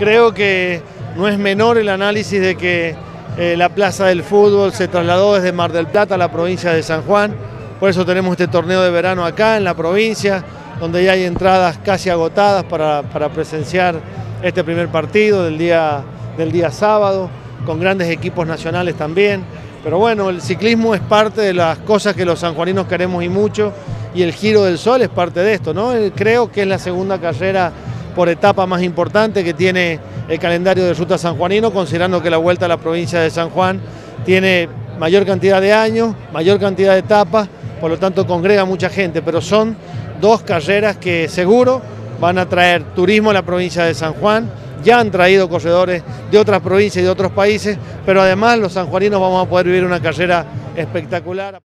Creo que no es menor el análisis de que eh, la Plaza del Fútbol se trasladó desde Mar del Plata a la provincia de San Juan, por eso tenemos este torneo de verano acá en la provincia, donde ya hay entradas casi agotadas para, presenciar este primer partido del día, del día sábado, con grandes equipos nacionales también. Pero bueno, el ciclismo es parte de las cosas que los sanjuaninos queremos y mucho, y el Giro del Sol es parte de esto, ¿no? Creo que es la segunda carrera por etapa más importante que tiene el calendario de ruta sanjuanino, considerando que la vuelta a la provincia de San Juan tiene mayor cantidad de años, mayor cantidad de etapas, por lo tanto congrega mucha gente, pero son dos carreras que seguro van a traer turismo a la provincia de San Juan, ya han traído corredores de otras provincias y de otros países, pero además los sanjuaninos vamos a poder vivir una carrera espectacular.